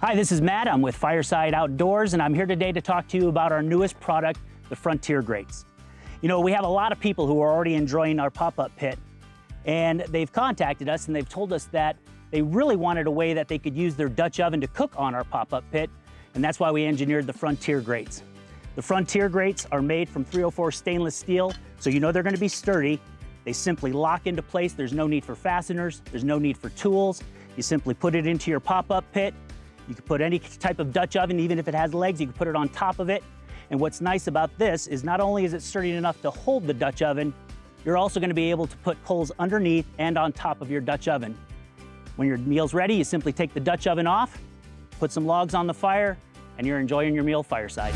Hi, this is Matt. I'm with Fireside Outdoors, and I'm here today to talk to you about our newest product, the Frontier Grates. You know, we have a lot of people who are already enjoying our pop-up pit, and they've contacted us and they've told us that they really wanted a way that they could use their Dutch oven to cook on our pop-up pit, and that's why we engineered the Frontier Grates. The Frontier Grates are made from 304 stainless steel, so you know they're gonna be sturdy. They simply lock into place. There's no need for fasteners. There's no need for tools. You simply put it into your pop-up pit. You can put any type of Dutch oven, even if it has legs, you can put it on top of it. And what's nice about this is not only is it sturdy enough to hold the Dutch oven, you're also gonna be able to put coals underneath and on top of your Dutch oven. When your meal's ready, you simply take the Dutch oven off, put some logs on the fire, and you're enjoying your meal fireside.